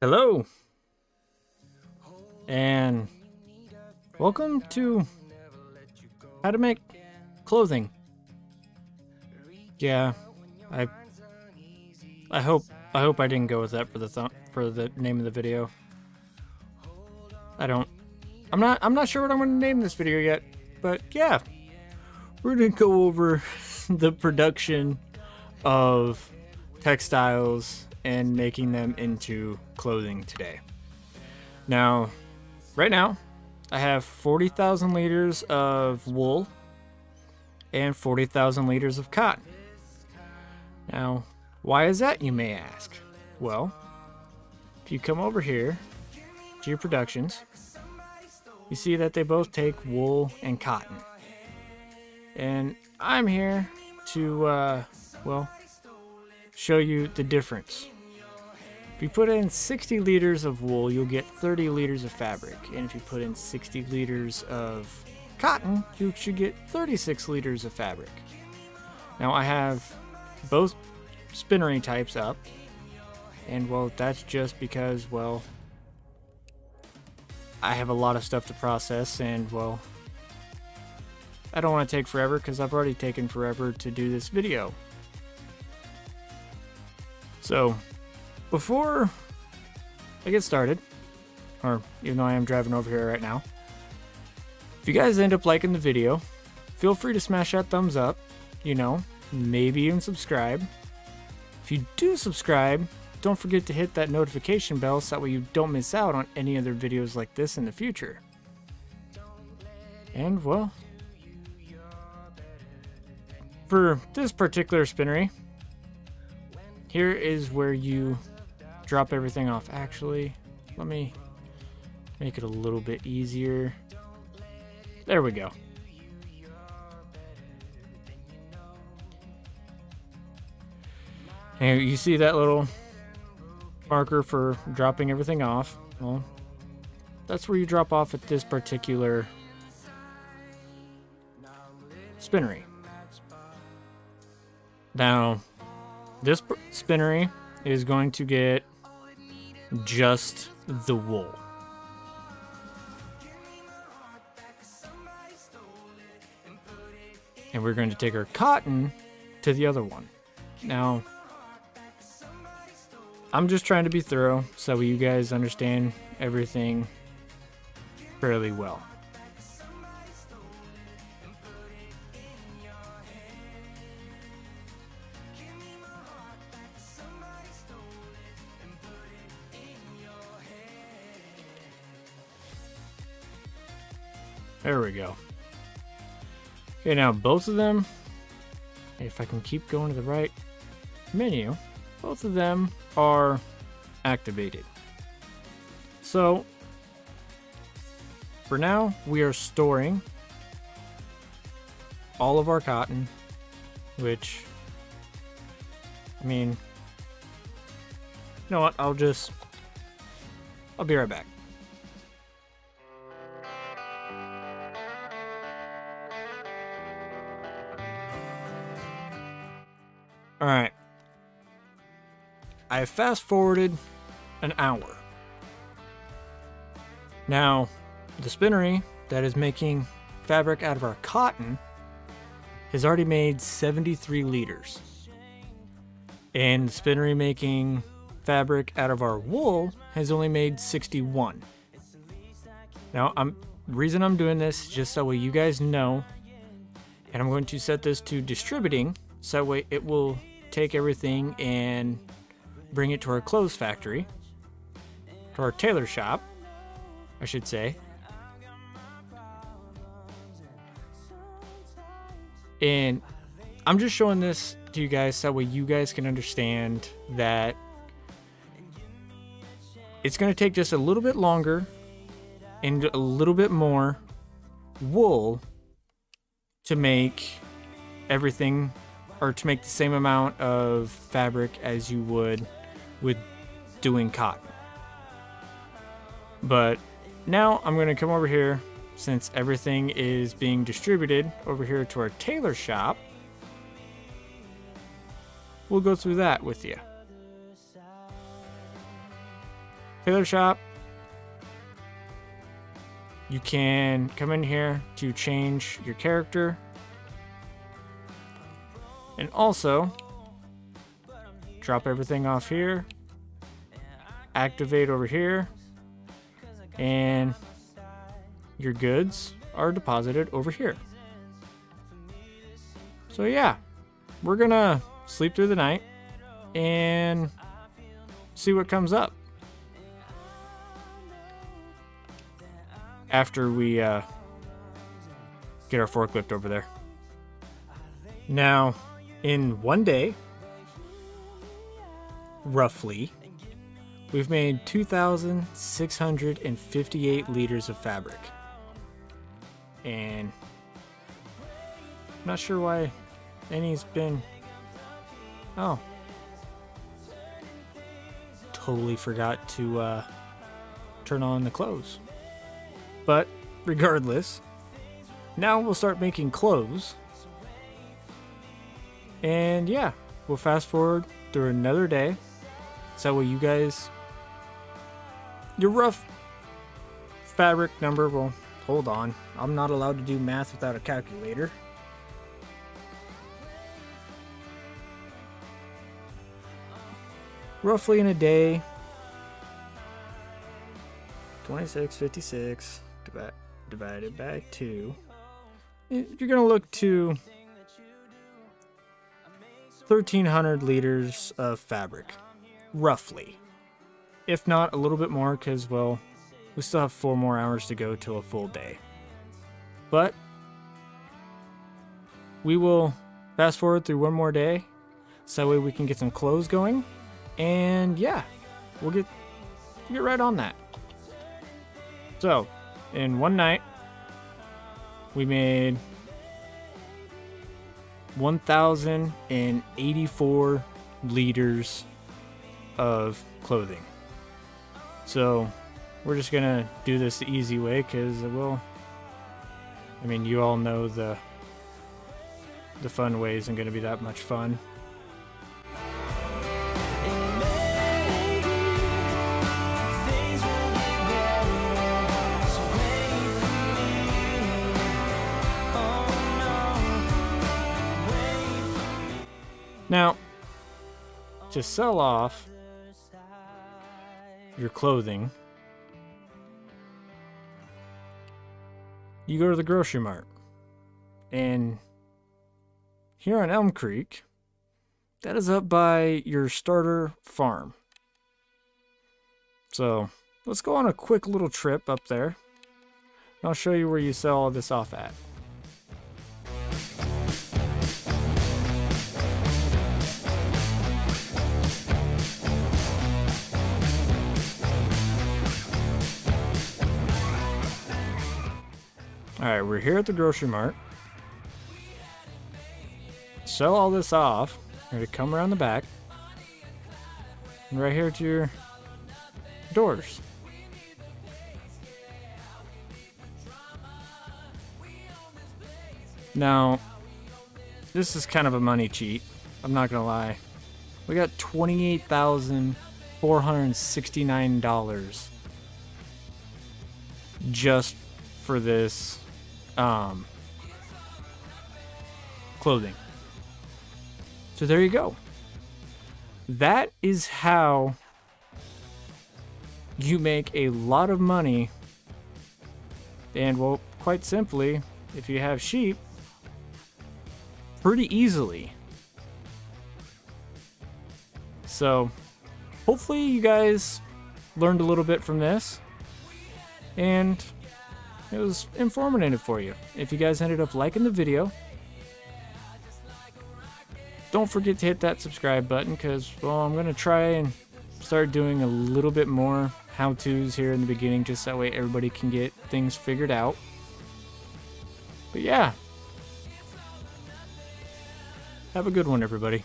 Hello. And welcome to how to make clothing. Yeah, I I hope I hope I didn't go with that for the th for the name of the video. I don't I'm not I'm not sure what I'm going to name this video yet, but yeah. We're going to go over the production of textiles and making them into clothing today. Now, right now, I have 40,000 liters of wool and 40,000 liters of cotton. Now, why is that, you may ask? Well, if you come over here to your productions, you see that they both take wool and cotton. And I'm here to, uh, well, show you the difference. If you put in 60 liters of wool, you'll get 30 liters of fabric. And if you put in 60 liters of cotton, you should get 36 liters of fabric. Now I have both spinnery types up. And well, that's just because, well, I have a lot of stuff to process and, well, I don't want to take forever because I've already taken forever to do this video. So, before I get started, or even though I am driving over here right now, if you guys end up liking the video, feel free to smash that thumbs up, you know, maybe even subscribe. If you do subscribe, don't forget to hit that notification bell so that way you don't miss out on any other videos like this in the future. And well, for this particular spinnery, here is where you drop everything off. Actually, let me make it a little bit easier. There we go. And you see that little marker for dropping everything off. Well, that's where you drop off at this particular spinnery. Now, this spinnery is going to get just the wool. And we're going to take our cotton to the other one. Now, I'm just trying to be thorough so you guys understand everything fairly well. There we go. Okay, now both of them, if I can keep going to the right menu, both of them are activated. So, for now, we are storing all of our cotton, which, I mean, you know what, I'll just, I'll be right back. Alright. I have fast forwarded an hour. Now, the spinnery that is making fabric out of our cotton has already made 73 liters. And the spinnery making fabric out of our wool has only made 61. Now, I'm reason I'm doing this just so way you guys know, and I'm going to set this to distributing so that way it will take everything and bring it to our clothes factory, to our tailor shop, I should say. And I'm just showing this to you guys so that way you guys can understand that it's going to take just a little bit longer and a little bit more wool to make everything or to make the same amount of fabric as you would with doing cotton. But now I'm going to come over here since everything is being distributed over here to our tailor shop. We'll go through that with you. tailor shop. You can come in here to change your character. And also, drop everything off here. Activate over here. And your goods are deposited over here. So yeah, we're gonna sleep through the night and see what comes up. After we uh, get our forklift over there. Now, in one day, roughly, we've made 2,658 liters of fabric. And I'm not sure why any's been. Oh. Totally forgot to uh, turn on the clothes. But regardless, now we'll start making clothes. And yeah, we'll fast forward through another day. So will you guys your rough fabric number will hold on. I'm not allowed to do math without a calculator. Roughly in a day, 2656 divided by 2. You're going to look to 1,300 liters of fabric, roughly. If not a little bit more, because, well, we still have four more hours to go till a full day. But we will fast forward through one more day, so that way we can get some clothes going. And yeah, we'll get, get right on that. So, in one night, we made 1,084 liters of clothing. So we're just gonna do this the easy way because it uh, will. I mean, you all know the the fun way isn't gonna be that much fun. Now, to sell off your clothing, you go to the grocery mart. And here on Elmcreek, that is up by your starter farm. So let's go on a quick little trip up there. And I'll show you where you sell all this off at. Alright, we're here at the grocery mart. Sell all this off. Going to come around the back. And right here to your doors. Now, this is kind of a money cheat. I'm not to lie. We got $28,469 just for this um, clothing. So there you go. That is how you make a lot of money. And, well, quite simply, if you have sheep, pretty easily. So, hopefully, you guys learned a little bit from this. And it was informative for you. If you guys ended up liking the video, don't forget to hit that subscribe button because, well, I'm going to try and start doing a little bit more how-tos here in the beginning just that way everybody can get things figured out. But yeah. Have a good one, everybody.